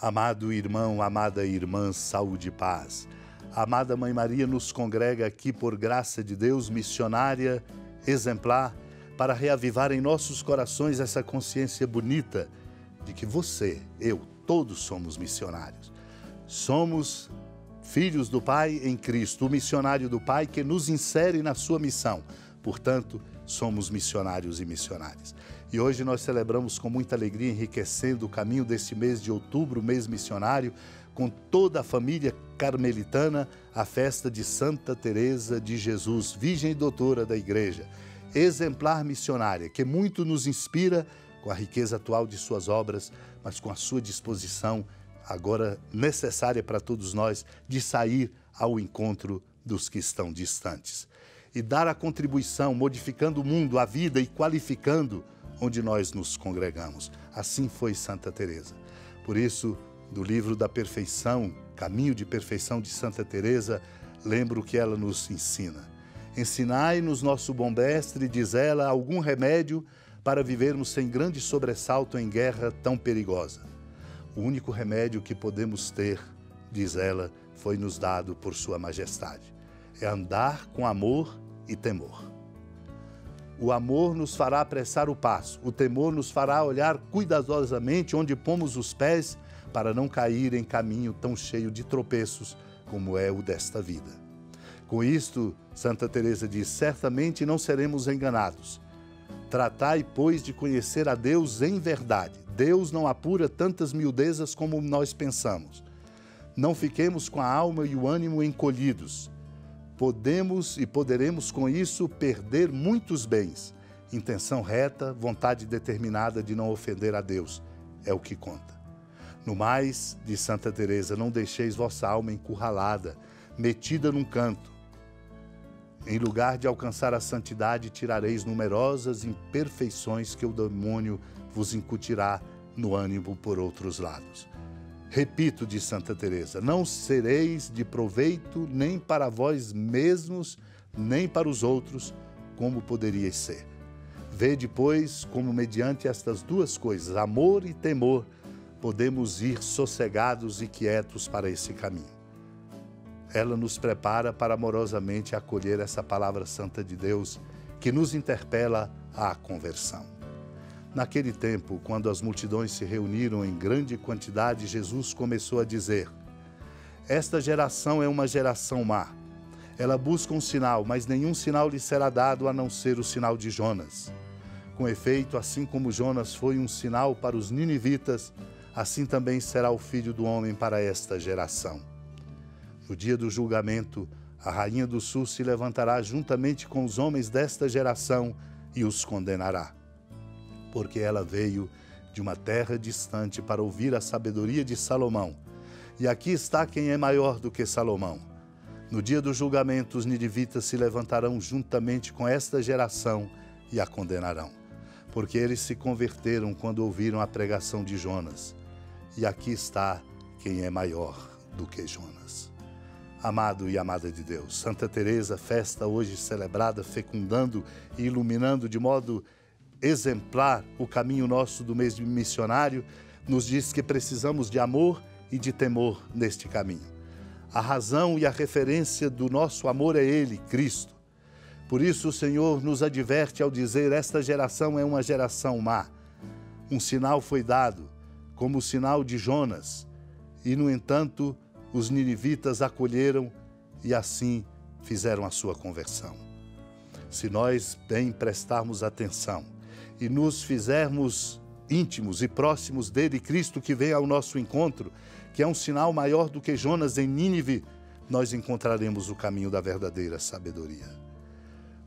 Amado irmão, amada irmã, saúde e paz. Amada Mãe Maria nos congrega aqui por graça de Deus, missionária, exemplar, para reavivar em nossos corações essa consciência bonita de que você, eu, todos somos missionários. Somos filhos do Pai em Cristo, o missionário do Pai que nos insere na sua missão. Portanto, somos missionários e missionárias. E hoje nós celebramos com muita alegria, enriquecendo o caminho deste mês de outubro, mês missionário, com toda a família carmelitana, a festa de Santa Teresa de Jesus, Virgem e Doutora da Igreja, exemplar missionária, que muito nos inspira com a riqueza atual de suas obras, mas com a sua disposição agora necessária para todos nós de sair ao encontro dos que estão distantes e dar a contribuição, modificando o mundo, a vida e qualificando onde nós nos congregamos. Assim foi Santa Teresa. Por isso, do livro da perfeição, Caminho de Perfeição de Santa Teresa, lembro que ela nos ensina. Ensinai-nos nosso bom mestre, diz ela, algum remédio para vivermos sem grande sobressalto em guerra tão perigosa. O único remédio que podemos ter, diz ela, foi nos dado por Sua Majestade. É andar com amor e temor. O amor nos fará apressar o passo, o temor nos fará olhar cuidadosamente onde pomos os pés para não cair em caminho tão cheio de tropeços como é o desta vida. Com isto, Santa Teresa diz: certamente não seremos enganados. Tratai, pois, de conhecer a Deus em verdade. Deus não apura tantas miudezas como nós pensamos. Não fiquemos com a alma e o ânimo encolhidos. Podemos e poderemos com isso perder muitos bens. Intenção reta, vontade determinada de não ofender a Deus é o que conta. No mais, de Santa Teresa, não deixeis vossa alma encurralada, metida num canto. Em lugar de alcançar a santidade, tirareis numerosas imperfeições que o demônio vos incutirá no ânimo por outros lados. Repito de Santa Teresa, não sereis de proveito nem para vós mesmos, nem para os outros, como poderíeis ser. Vede, pois, como mediante estas duas coisas, amor e temor, podemos ir sossegados e quietos para esse caminho. Ela nos prepara para amorosamente acolher essa palavra santa de Deus que nos interpela à conversão. Naquele tempo, quando as multidões se reuniram em grande quantidade, Jesus começou a dizer: Esta geração é uma geração má. Ela busca um sinal, mas nenhum sinal lhe será dado a não ser o sinal de Jonas. Com efeito, assim como Jonas foi um sinal para os ninivitas, assim também será o filho do homem para esta geração. No dia do julgamento, a rainha do sul se levantará juntamente com os homens desta geração e os condenará. Porque ela veio de uma terra distante para ouvir a sabedoria de Salomão. E aqui está quem é maior do que Salomão. No dia do julgamento, os ninivitas se levantarão juntamente com esta geração e a condenarão. Porque eles se converteram quando ouviram a pregação de Jonas e aqui está quem é maior do que Jonas. Amado e amada de Deus, Santa Teresa, festa hoje celebrada, fecundando e iluminando de modo exemplar o caminho nosso do mês missionário, nos diz que precisamos de amor e de temor neste caminho. A razão e a referência do nosso amor é Ele, Cristo. Por isso o Senhor nos adverte ao dizer: esta geração é uma geração má. Um sinal foi dado, como o sinal de Jonas. E, no entanto, os ninivitas acolheram e assim fizeram a sua conversão. Se nós bem prestarmos atenção e nos fizermos íntimos e próximos dele, Cristo que vem ao nosso encontro, que é um sinal maior do que Jonas em Nínive, nós encontraremos o caminho da verdadeira sabedoria.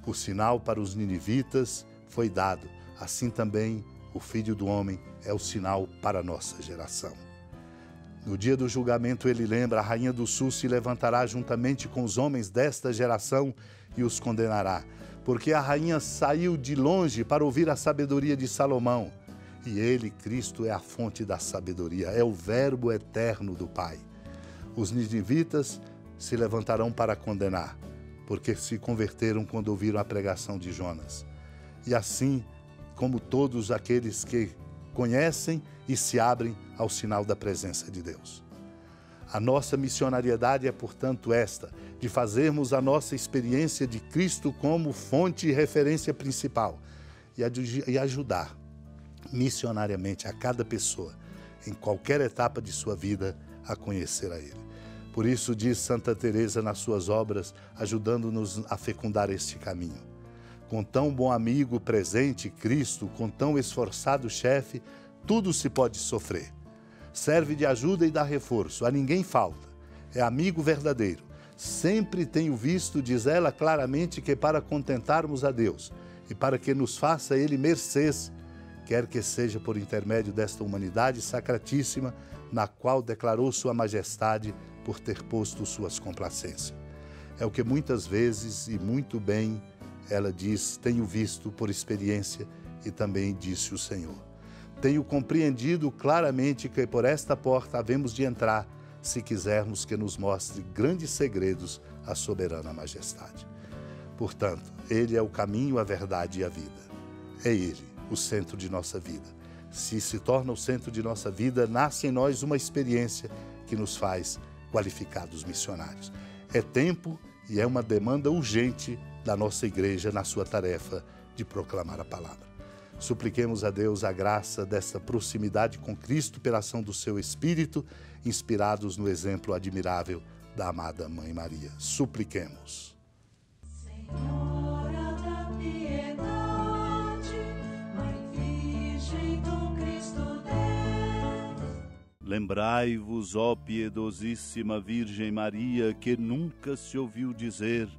O sinal para os ninivitas foi dado, assim também o Filho do Homem é o sinal para a nossa geração. No dia do julgamento, ele lembra: a rainha do sul se levantará juntamente com os homens desta geração e os condenará. porque a rainha saiu de longe para ouvir a sabedoria de Salomão. E ele, Cristo, é a fonte da sabedoria, é o Verbo eterno do Pai. Os ninivitas se levantarão para condenar, porque se converteram quando ouviram a pregação de Jonas. E assim, como todos aqueles que conhecem e se abrem ao sinal da presença de Deus. A nossa missionariedade é, portanto, esta: de fazermos a nossa experiência de Cristo como fonte e referência principal e ajudar missionariamente a cada pessoa, em qualquer etapa de sua vida, a conhecer a Ele. Por isso diz Santa Teresa nas suas obras, ajudando-nos a fecundar este caminho. Com tão bom amigo presente, Cristo, com tão esforçado chefe, tudo se pode sofrer serve de ajuda e dá reforço, a ninguém falta. É amigo verdadeiro. Sempre tenho visto, diz ela claramente, que para contentarmos a Deus e para que nos faça Ele mercês, quer que seja por intermédio desta humanidade sacratíssima, na qual declarou Sua Majestade por ter posto suas complacências. É o que muitas vezes e muito bem ela diz, tenho visto por experiência e também disse o Senhor. Tenho compreendido claramente que por esta porta havemos de entrar, se quisermos que nos mostre grandes segredos a soberana majestade. Portanto, Ele é o caminho, a verdade e a vida. É Ele o centro de nossa vida. Se se torna o centro de nossa vida, nasce em nós uma experiência que nos faz qualificados missionários. É tempo e é uma demanda urgente da nossa igreja na sua tarefa de proclamar a palavra. Supliquemos a Deus a graça dessa proximidade com Cristo pela ação do seu Espírito, inspirados no exemplo admirável da amada Mãe Maria. Supliquemos. Senhora da piedade, Mãe Virgem do Cristo Deus. Lembrai-vos, ó piedosíssima Virgem Maria, que nunca se ouviu dizer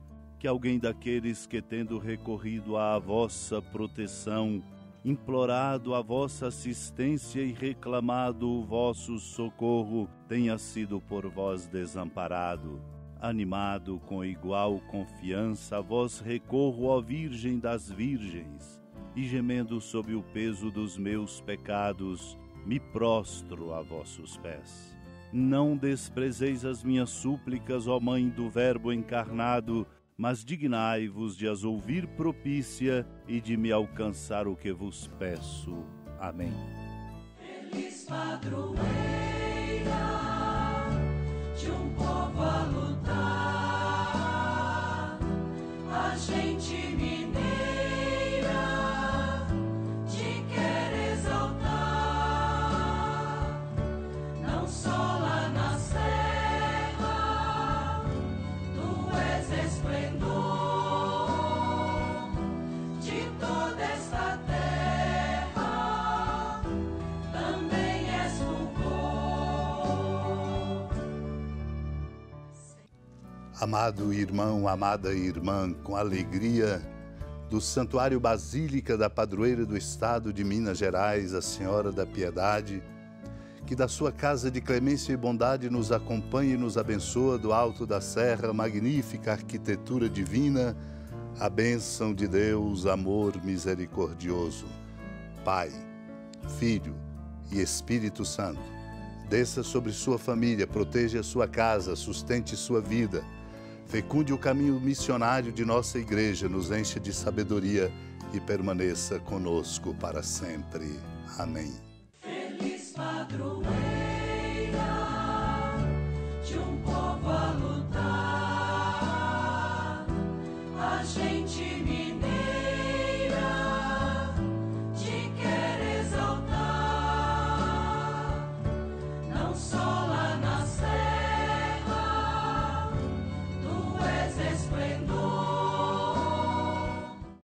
que alguém daqueles que, tendo recorrido à vossa proteção, implorado a vossa assistência e reclamado o vosso socorro, tenha sido por vós desamparado. Animado com igual confiança, vós recorro, ó Virgem das Virgens, e gemendo sob o peso dos meus pecados, me prostro a vossos pés. Não desprezeis as minhas súplicas, ó Mãe do Verbo encarnado, mas dignai-vos de as ouvir propícia e de me alcançar o que vos peço. Amém. Feliz padroeira de um povo a lutar, a gente Amado irmão, amada irmã, com alegria do Santuário Basílica da Padroeira do Estado de Minas Gerais, a Senhora da Piedade, que da sua casa de clemência e bondade nos acompanhe e nos abençoa do alto da serra, magnífica arquitetura divina, a bênção de Deus, amor misericordioso. Pai, Filho e Espírito Santo, desça sobre sua família, proteja sua casa, sustente sua vida, fecunde o caminho missionário de nossa igreja, nos encha de sabedoria e permaneça conosco para sempre. Amém. Feliz padroeira